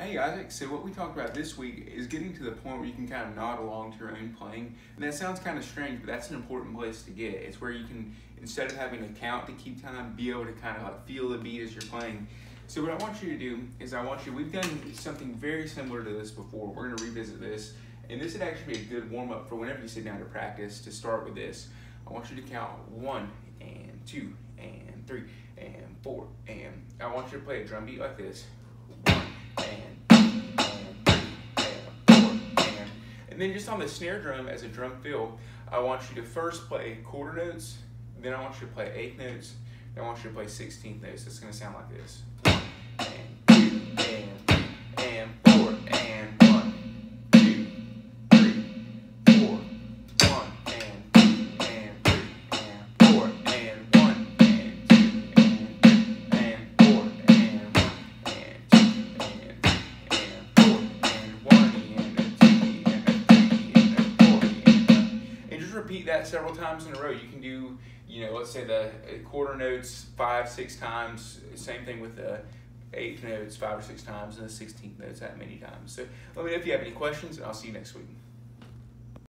Hey Isaac, so what we talked about this week is getting to the point where you can kind of nod along to your own playing. And that sounds kind of strange, but that's an important place to get. It's where you can, instead of having a count to keep time, be able to kind of like feel the beat as you're playing. So what I want you to do is I want you, we've done something very similar to this before. We're gonna revisit this. And this would actually be a good warm up for whenever you sit down to practice to start with this. I want you to count one and two and three and four. And I want you to play a drum beat like this. And then just on the snare drum as a drum fill, I want you to first play quarter notes, then I want you to play eighth notes, then I want you to play sixteenth notes. It's gonna sound like this. Repeat that several times in a row. You can do, you know, let's say the quarter notes five, six times. Same thing with the eighth notes five or six times, and the sixteenth notes that many times. So let me know if you have any questions, and I'll see you next week.